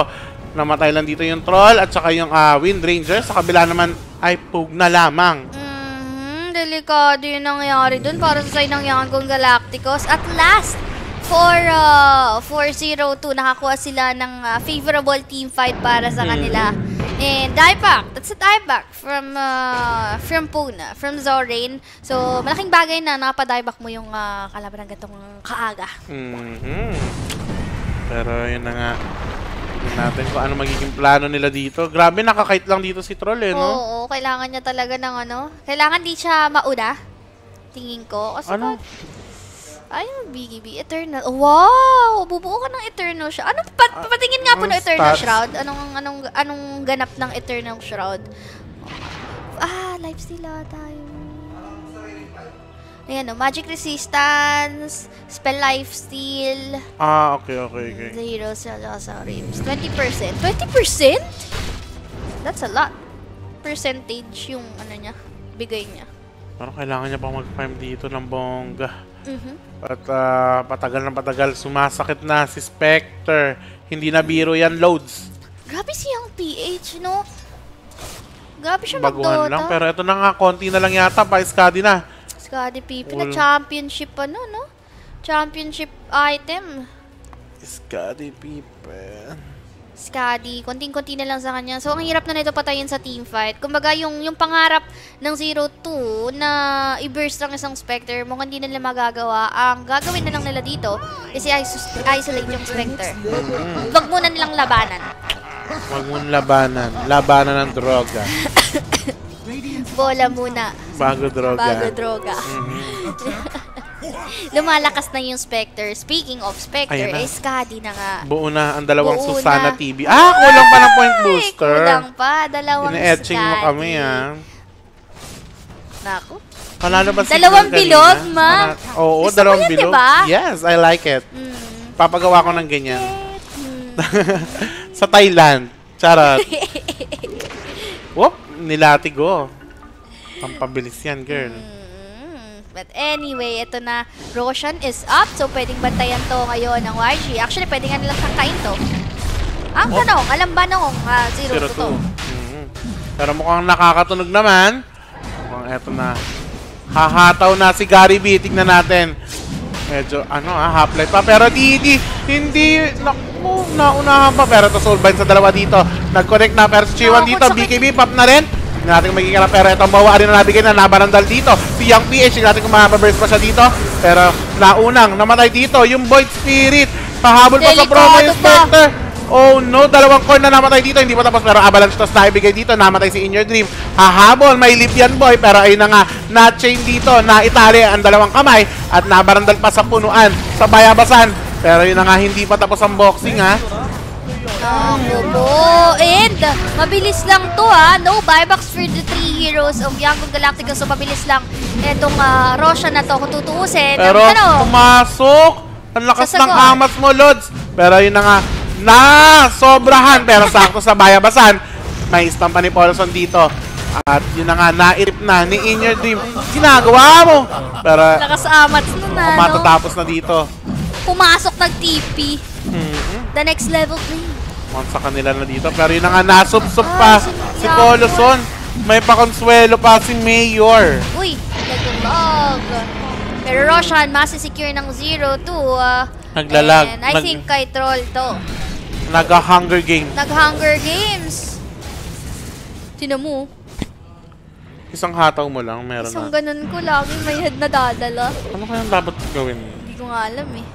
Namatay lang dito yung Troll at saka yung ah, Wind Ranger. Sa kabila naman ay Pugna lamang. Mm, delikado yung nangyari dun para sa side ng Yangon Galacticos. At last, for uh, 402, nakakuha sila ng uh, favorable team fight para sa kanila. And dieback, that's a dieback from uh, from Puna, from Zorain. So, malaking bagay na nakapa-dieback mo yung uh, kalaban ng gatong kaaga. Mhm. Pero yun na nga. Tingnan natin kung ano magiging plano nila dito. Grabe, nakakite lang dito si Troll eh, no? Oo, kailangan niya talaga ng ano. Kailangan di siya mauna. Tingin ko. Kasi Ano? Ayun, BGB. Eternal. Wow! Bubuo ka ng Eternal Shroud. Ano, pa, patingin nga po ng Eternal stats. Shroud. Anong, anong, anong ganap ng Eternal Shroud? Ah, lifesteal tayo. Ayan o, Magic Resistance, Spell Lifesteal, Ah, okay, okay, okay. Zero sa sa Rims. 20%. 20%? That's a lot. Percentage yung ano niya, bigay niya. Parang kailangan niya pang mag-farm dito ng bongga. Mhm. At ah, patagal na patagal, sumasakit na si Spectre. Hindi na biro yan, loads. Grabe siyang PH, no? Grabe siya Baguhan magdota. lang. Pero ito na nga, konti na lang yata, pa Skadi na. Skadi PP na championship ano, no? Championship item. Skadi people. Skadi, konting-konti na lang sa kanya. So, ang hirap na nito patayin sa team fight. Kumbaga, yung, yung pangarap ng 0-2 na i-burst ang isang Spectre, mukhang hindi nila magagawa. Ang gagawin na lang nila dito is i-iso- isolate yung Spectre. Huwag muna nilang labanan. Huwag mong labanan. Labanan ng droga. Bola muna. Bago droga. Bago droga. Mhm. Lumalakas na yung Spectre. Speaking of Spectre, Ayan na. eh, Skadi na nga. Buo na ang dalawang Buo Susana na. TV. Ah, kulang pa ng point booster. Kulang pa. Dalawang Ine-etching mo Skadi. kami, ah. Naku. Panalo ba si Dalawang kanina? bilog, ma? Pana- Oo, Gusto mo dalawang yun, bilog. diba? Yes, I like it. Mm. Papagawa ko ng ganyan. Sa Thailand. Charot. Whoop, nilatigo. Pampabilis yan, girl. Mm. But anyway, ito na. Roshan is up. So, pwedeng bantayan to ngayon ng YG. Actually, pwede nga nilang sangkain to. Ang Oh. tanong, alam ba nung uh, zero, Zero to two. to? Mhm. Pero mukhang nakakatunog naman. Mukhang eto na. Hahataw na si Gary B. Tignan natin. Medyo, ano ah, half-life pa. Pero di, di, hindi, nak- Naku, naunahan pa. Pero ito Soulbind sa dalawa dito. Nag-connect na. Pero si Chiwan Nakakot dito, BKB pop na rin. Hindi natin magiging Pero ito, mawa rin na nabigay na nabarandal dito. Si Young PH, hindi natin kung makaburst pa siya dito. Pero naunang, namatay dito. Yung Void Spirit. Pahabol pa sa promo yung. Spectre. Oh no, dalawang core na namatay dito. Hindi pa tapos pero avalanche toss na ibigay dito. Namatay si In Your Dream. Hahabol, may Libyan boy. Pero ayun na nga, na-chain dito. Na-itali ang dalawang kamay. At nabarandal pa sa punuan. Sa bayabasan. Pero yun na nga, hindi pa tapos ang boxing ha. Ako po. And, mabilis lang to ha. No buybacks for the three heroes of Yangon Galacticos. So, mabilis lang itong uh, Roshan na to kung tutuusin. Pero ano, pumasok. Ang lakas ng Sasagot. amas mo, Lods. Pero yun na nga, na sobrahan. Pero sakto sa bayabasan. May stamp pa ni Paulson dito. At yun na nga, nairip na ni In Your Dream. Ginagawa mo. Pero lakas amats nun na, no? matatapos na dito. Pumasok nag-TP. Mhm. The next level play. One sa kanila na dito. Pero yun na nga, nasubsob Ah, pa si si. Poloson. May pakonsuelo pa si Mayor. Uy, nagulog. Pero Roshan, masisecure ng 0-2. Uh, Naglalag. And I Nag- think kay Troll to. Naga-Hunger Game. Nag-Hunger Games. Tinan mo, Isang hataw mo lang, meron isang na. ganun ko lagi may head na dadala. Ano kayang dapat gawin? Hindi ko nga alam eh.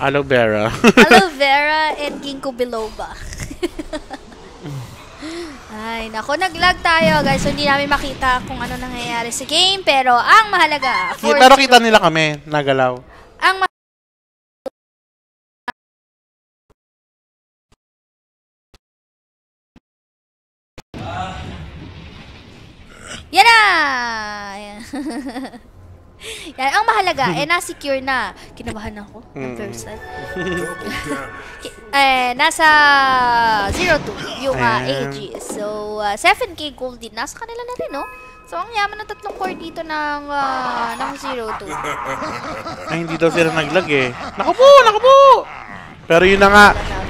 Aloe vera. Aloe vera and ginkgo biloba. Ay, nako, nag-lag tayo guys. So, hindi namin makita kung ano nangyayari sa game. Pero, ang mahalaga, for Pero kita nila kami, nagalaw. ang ma- Yan na! Yan. Ang mahalaga, eh, na-secure na. Kinabahan ako ng first time. Eh, nasa 0-2 yung uh, Ayan. AG. So, uh, 7k gold din. Nasa kanila na rin, no? So, ang yaman ng tatlong core dito ng, uh, ng 0-2. Ay, hindi daw sila naglag eh. Naku po, naku po! Pero yun na nga,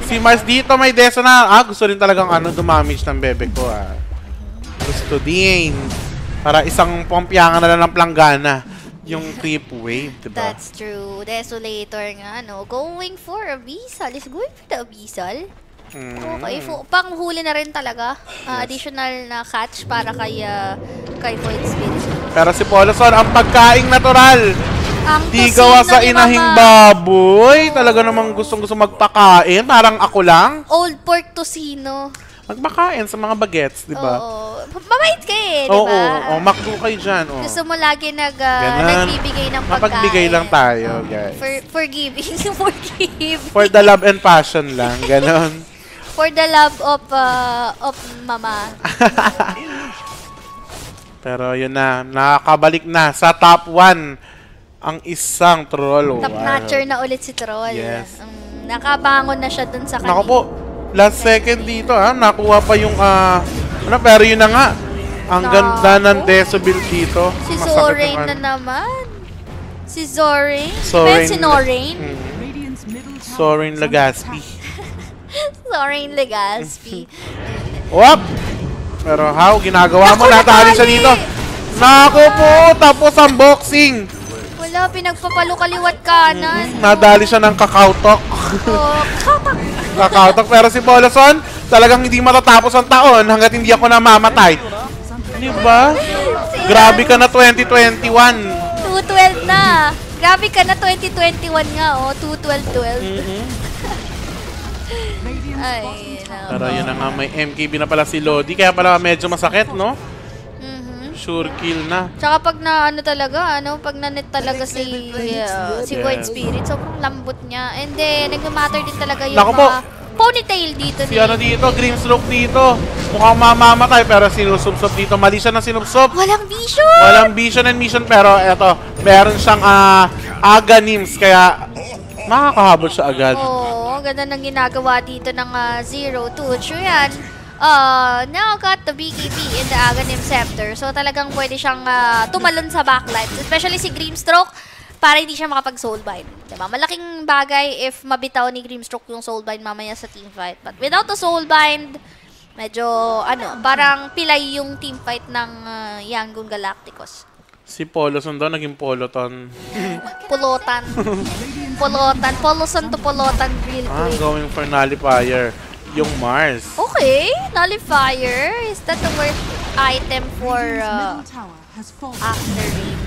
si Mars dito may deso na. Ah, gusto rin talagang ano, dumamage ng bebe ko ah. Gusto din. Para isang pompyangan na lang ng planggana. Yung creep wave, diba? That's true. Desolator nga, no? Going for Abyssal. Is going for the Abyssal. Mm. Okay, fu- panghuli na rin talaga. Ah, Additional na catch para kay, ah, kay Void Spirit. Pero si Poloson, ang pagkaing natural. Ang Di gawa sa inahing Mama. baboy. Talaga namang gustong gusto magpakain. Parang ako lang. Old pork tocino. Magpakain sa mga bagets, di ba? Oo. Mabait ka eh, di Oo, ba? oo, oo, makdo kayo dyan. oo. Gusto mo lagi nag, Ganun. nagbibigay ng pagkain. Mapagbigay lang tayo, guys. For, forgiving. forgiving. For the love and passion lang, ganon. For the love of, ah, of mama. Pero yun na, nakakabalik na sa top 1 ang isang troll. Top Wow. notcher na ulit si Troll. Yes. Um, nakabangon na siya dun sa kanina. Naku po, last second dito ha, nakuha pa yung, ah, ano, pero yun na nga, ang Naku. ganda ng decibel dito. Si Zorain na naman. Si Zorain. Zorain. Si Norain. Mm. Under Legaspi. Zorain Legaspi. Wap! Pero how, ginagawa mo, natali siya dito. Naku po, tapos ang boxing. Wala, pinagpapalo kaliwat kanan. Nadali siya ng kakautok. Oh, kakautok. Pero si Poloson, talagang hindi matatapos ang taon hanggat hindi ako namamatay. Di ba? Grabe ka na 2021. 212 na. Grabe ka na 2021 nga, oh. 212-12. Mm-hmm. Ay, nako. Pero yun na nga, may MKB na pala si Lodi. Kaya pala medyo masakit, no? Sure kill na. Tsaka pag na ano talaga, ano, pag nanet talaga si uh, si Void Yes. Spirit, sobrang lambot niya. And then, nagmamatter din talaga yung Naku po. mga ponytail dito Si ano dito, Grimstroke dito. Mukhang mamamatay pero sinusubsob dito. Mali siya na sinubsob. Walang vision! Walang vision and mission pero eto, meron siyang ah, aganims kaya makakahabol siya agad. Oo, ang ganda ng ginagawa dito ng uh, Zero to Chuyan. Uh, now got the BKB in the Aghanim Scepter. So talagang pwede siyang ah, tumalon sa backline. Especially si Grimstroke para hindi siya makapag soulbind. Diba? Malaking bagay if mabitaw ni Grimstroke yung soulbind mamaya sa teamfight. But without the soulbind, medyo ano, parang pilay yung teamfight ng uh, Yangon Galacticos. Si Poloson daw naging Poloton. Pulotan. Tupolotan. Polosan Tupolotan real Ah, quick. going for nullifier. Yung Mars. Okay, Nullifier. Is that the worst item for uh, middle tower has fallen. after raid?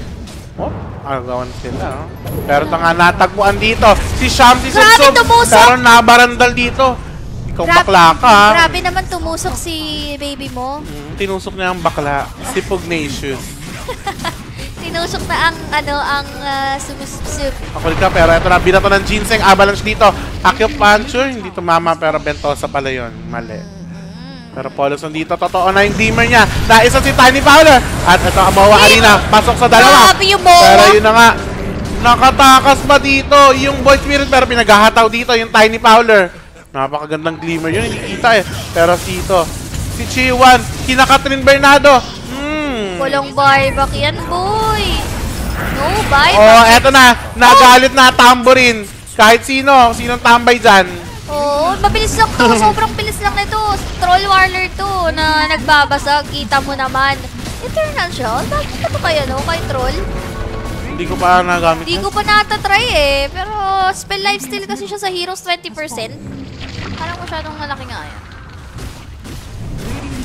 Oh, agawan sila. Oh. Pero ito nga natagpuan dito. Si Sham, si Grabe, tumusok! Pero nabarandal dito. Ikaw Grabe- bakla ka. Grabe naman tumusok si baby mo. Mm, Tinusok niya ang bakla. Si Pugnacious. Tinusok na ang, ano, ang uh, sumusub. Ako ka, pero ito na, binato ng Ginseng, avalanche dito. Acupuncture, hindi tumama, pero Ventosa pala yun. Mali. Pero Polos nandito, totoo na yung dimmer niya. Naisa si Tiny Fowler. At ito ang Mawa Arena, pasok sa dalawa. Grabe yung Mawa. Pero yun na nga, nakatakas pa dito yung Boy Spirit, pero pinaghahataw dito yung Tiny Fowler. Napakagandang glimmer yun, hindi kita eh. Pero dito, si Chiwan, kina Catherine Bernardo. Hmm. Kulong buyback yan, boy. No, buyback. Oh, eto na. Nagalit na tamborin. Kahit sino, sinong tambay dyan. Oo, mabilis lang to. Sobrang bilis lang nito. Troll Warler to na nagbabasag. Kita mo naman. Eternal siya. Bakit ka to kaya no? Kay Troll? Hindi ko pa nagamit. Hindi ko pa natatry eh. Pero spell lifesteal kasi siya sa heroes 20%. Parang masyadong malaki nga yan.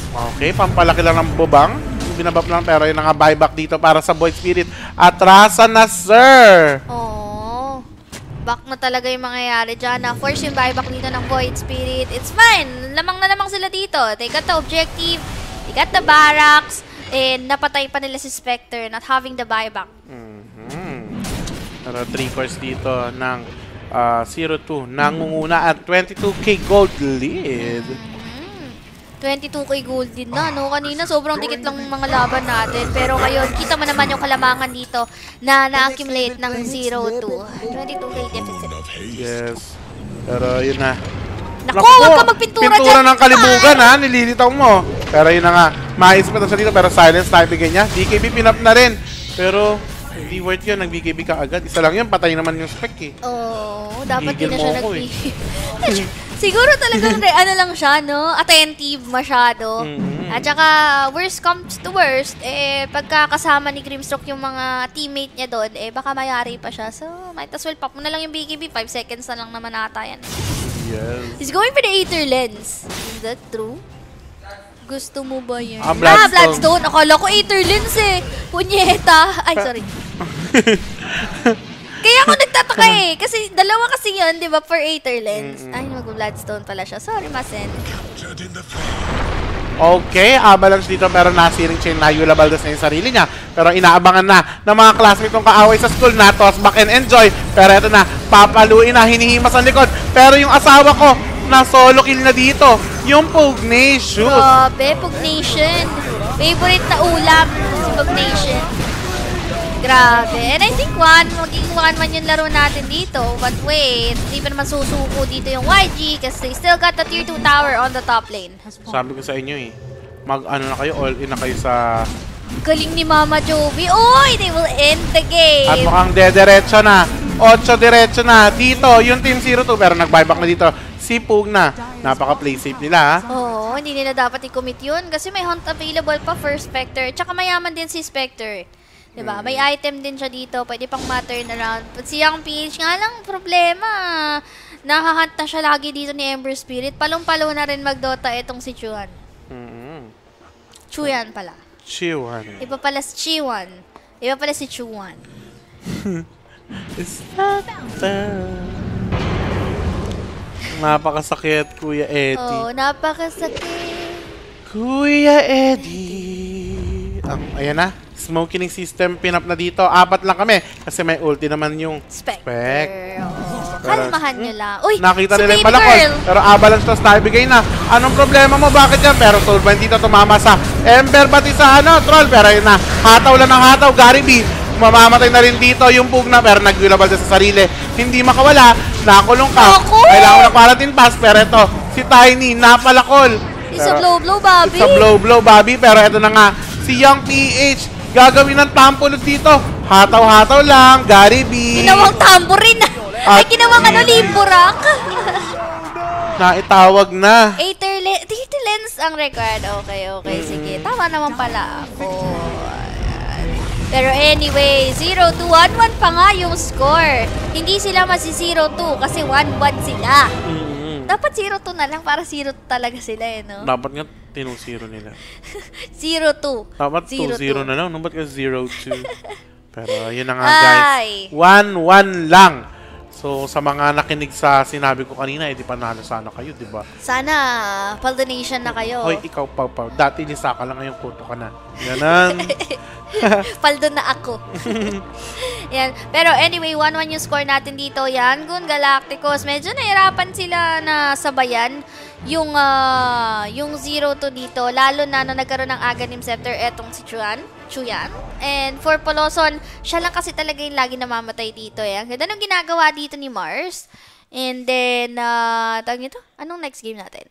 Okay, pampalaki lang ng bubang. Binabap lang pero yun na nga buyback dito para sa Void Spirit. Atrasan na, sir! Oo. Back na talaga yung mangyayari dyan. Na force yung buyback dito ng Void Spirit. It's fine. Lamang na lamang sila dito. They got the objective. They got the barracks. And napatay pa nila si Spectre not having the buyback. Mhm. Pero 3 cores dito ng ah, 0-2. Nangunguna at 22k gold lead. 22k gold din na, no? Kanina sobrang dikit lang ng mga laban natin. Pero ngayon, kita mo naman yung kalamangan dito na na-accumulate ng 0 to 22k deficit. Yes. Pero yun na. Naku, huwag ka magpintura Pintura dyan! ng kalibugan ha, nililitaw mo. Pero yun na nga, mais pa siya dito pero silence tayo bigyan niya. DKB pinap na rin. Pero hindi worth yun, nag-BKB ka agad. Isa lang yun, patay naman yung spec eh. Oo, dapat Gigil din na siya nag eh. Siguro talagang ano lang siya, no? Attentive masyado. Mhm. At saka, worst comes to worst, eh, pagkakasama ni Grimstroke yung mga teammate niya doon, eh, baka mayari pa siya. So, might as well pop mo na lang yung BKB. 5 seconds na lang naman ata yan. Yes. He's going for the Aether Lens. Is that true? Gusto mo ba yan? Ah, Ah, Bloodstone. Bloodstone. Akala ko Aether Lens eh. Punyeta. Ay, sorry. Kaya ako nagtataka eh. Kasi dalawa kasi yun, di ba, for Aether Lens. Ay, mag-Bloodstone pala siya. Sorry, Masen. Okay, avalanche dito pero nasiring chain na Yula Valdez na yung sarili niya. Pero inaabangan na ng mga classmate kong kaaway sa school na toss back and enjoy. Pero eto na, papaluin na, hinihimas ang likod. Pero yung asawa ko, na solo kill na dito. Yung Pugnacious. Grabe, Pugnation. Favorite na ulam, si Pugnation. Grabe. And I think one, magiging one man yung laro natin dito. But wait, hindi pa naman susuko dito yung YG kasi they still got the tier 2 tower on the top lane. Sabi ko sa inyo eh, mag ano na kayo, all in na kayo sa... Galing ni Mama Jovi. Oy, they will end the game. At mukhang de-diretso na. 8 diretso na. Dito, yung Team 02 pero nag-buyback na dito. Si Pug na. Napaka-play safe nila. Oo, hindi nila dapat i-commit yun kasi may hunt available pa for Spectre. Tsaka mayaman din si Spectre. 'Di ba? May item din siya dito, pwede pang ma-turn around. But si Young PH nga lang, problema. Nahahunt na siya lagi dito ni Ember Spirit. Palong-palo na rin mag-Dota itong si Chuan. Mm-hmm. Chuyan pala. Chiwan. Iba pala si Chiwan. Iba pala si Chuan. Is that. Napakasakit, Kuya Eddie. Oh, napakasakit. Kuya Eddie. Ang, ayan na. Smoking system pinap na dito. Apat lang kami. Kasi may ulti naman yung Spectre. Spec. Pero- Kalmahan nyo lang. Uy, Nakita si nila yung girl. Pero avalanche toss tayo bigay na. Anong problema mo? Bakit yan? Pero Soulbind dito tumama sa Ember pati sa ano, Troll. Pero yun na. Hataw lang ng hataw. Gary B. Mamamatay na rin dito yung Pugna. Pero nagwilabal siya sa sarili. Hindi makawala. Nakulong ka. Naku! Kailangan ng quarantine pass. Pero ito, si Tiny, napalakol. It's a blow-blow, Bobby. It's a blow-blow, Bobby. Pero ito na nga, si Young PH. Gagawin ng tampulot dito. Hataw-hataw lang. Gary B. Ginawang tamborin. At- ginawang ano, limbo rank. Naitawag na. Aether le- Aether lens ang record. Okay, okay, sige. Tama naman pala ako. Pero anyway, 0-2. 1-1 pa nga yung score. Hindi sila masi 0-2 kasi 1-1 sila. Mm. Dapat 0-2 na lang para 0 talaga sila eh, no? Dapat nga tinusiro nila. 0-2. Dapat 0-2. 2-0 na lang. No, ba't ka 0-2? Pero yun na nga guys. Ay. 1-1 lang. So, sa mga nakinig sa sinabi ko kanina, edi panalo sana kayo, di ba? Sana, Paldonation na kayo. Hoy, ikaw, Pau Pau. Dati ni Saka lang, ngayon kuto ka na. Ganon. Paldo na ako. Yan. Pero anyway, 1-1 yung score natin dito. Yan, Gun Galacticos. Medyo nahirapan sila na sabayan yung ah, yung 0-2 dito. Lalo na nung nagkaroon ng Aghanim Scepter etong si Chuan. Chuyan. And for Poloson, siya lang kasi talaga yung lagi namamatay dito. Eh. Ang ganda nung ginagawa dito ni Mars. And then, uh, tawag nito, anong next game natin?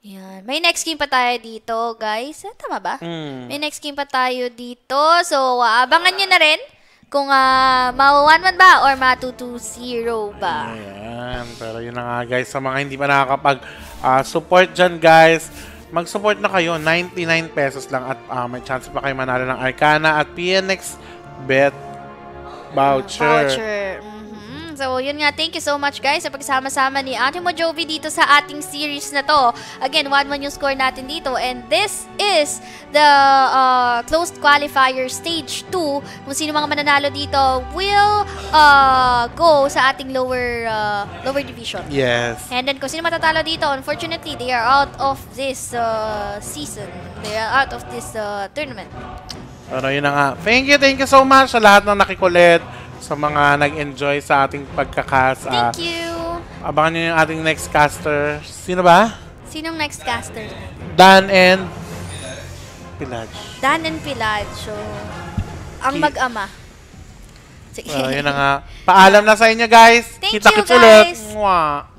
Yan. May next game pa tayo dito, guys. Eh, tama ba? Hmm. May next game pa tayo dito. So, ah, abangan nyo na rin kung uh, ma-1-1 ba or ma-2-2-0 ba. Ayan. Pero yun na nga guys, sa mga hindi pa nakakapag-support dyan guys, mag-support na kayo. 99 pesos lang at ah, may chance pa kayo manalo ng Arcana at PNX Bet Voucher. Voucher. Mhm. So, yun nga. Thank you so much, guys, sa pagsama-sama ni Ate Mo Jovi dito sa ating series na to. Again, 1-1 yung score natin dito. And this is the uh, closed qualifier stage 2. Kung sino mga mananalo dito will uh, go sa ating lower uh, lower division. Yes. And then, kung sino matatalo dito, unfortunately, they are out of this uh, season. They are out of this uh, tournament. Pero yun na nga. Thank you, thank you so much sa lahat ng nakikulit, sa mga nag-enjoy sa ating pagkakas. Ah, Thank you! abangan nyo yung ating next caster. Sino ba? Sinong next caster? Dan and Pilaj. Dan and Pilaggio. Ang Ki- mag-ama. Sige. So, yun na nga. Paalam na sa inyo, guys. Thank Kita you, ulit. guys. Mwah.